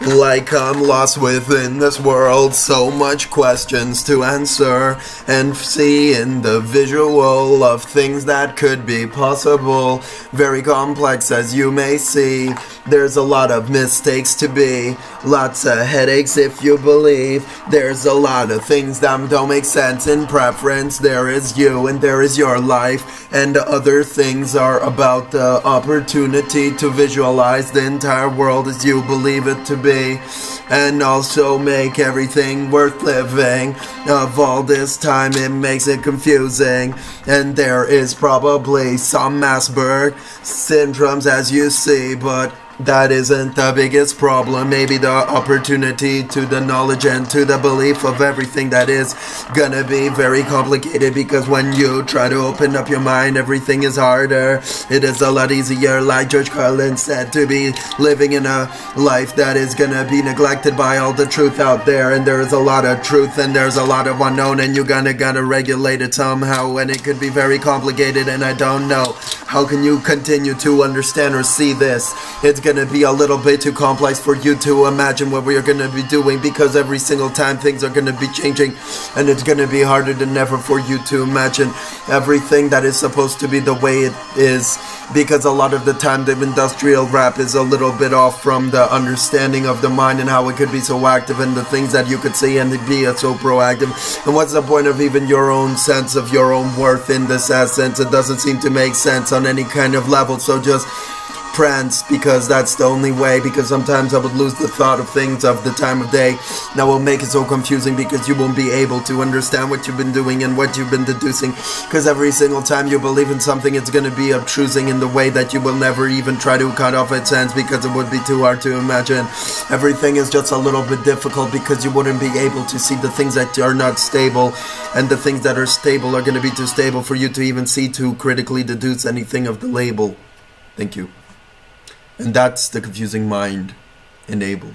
Like I'm lost within this world, so much questions to answer and see in the visual of things that could be possible. Very complex as you may see. There's a lot of mistakes to be, lots of headaches if you believe. There's a lot of things that don't make sense in preference. There is you and there is your life, and other things are about the opportunity to visualize the entire world as you believe it to be be and also make everything worth living. Of all this time, it makes it confusing, and there is probably some Asperger syndromes as you see, but that isn't the biggest problem. Maybe the opportunity to the knowledge and to the belief of everything that is gonna be very complicated because when you try to open up your mind, everything is harder. It is a lot easier, like George Carlin said, to be living in a life that is gonna be neglected by all the truth out there. And there is a lot of truth and there's a lot of unknown, and you're gonna gotta regulate it somehow. And it could be very complicated, and I don't know. How can you continue to understand or see this? It's gonna be a little bit too complex for you to imagine what we are gonna be doing because every single time things are gonna be changing and it's gonna be harder than ever for you to imagine everything that is supposed to be the way it is because a lot of the time the industrial rap is a little bit off from the understanding of the mind and how it could be so active and the things that you could see and be so proactive and what's the point of even your own sense of your own worth in this essence it doesn't seem to make sense on any kind of level. So just prance because that's the only way because sometimes I would lose the thought of things of the time of day. That will make it so confusing because you won't be able to understand what you've been doing and what you've been deducing. Because every single time you believe in something it's going to be obtrusing in the way that you will never even try to cut off its ends because it would be too hard to imagine. Everything is just a little bit difficult because you wouldn't be able to see the things that are not stable and the things that are stable are going to be too stable for you to even see to critically deduce anything of the label. Thank you and that's the confusing mind enabled.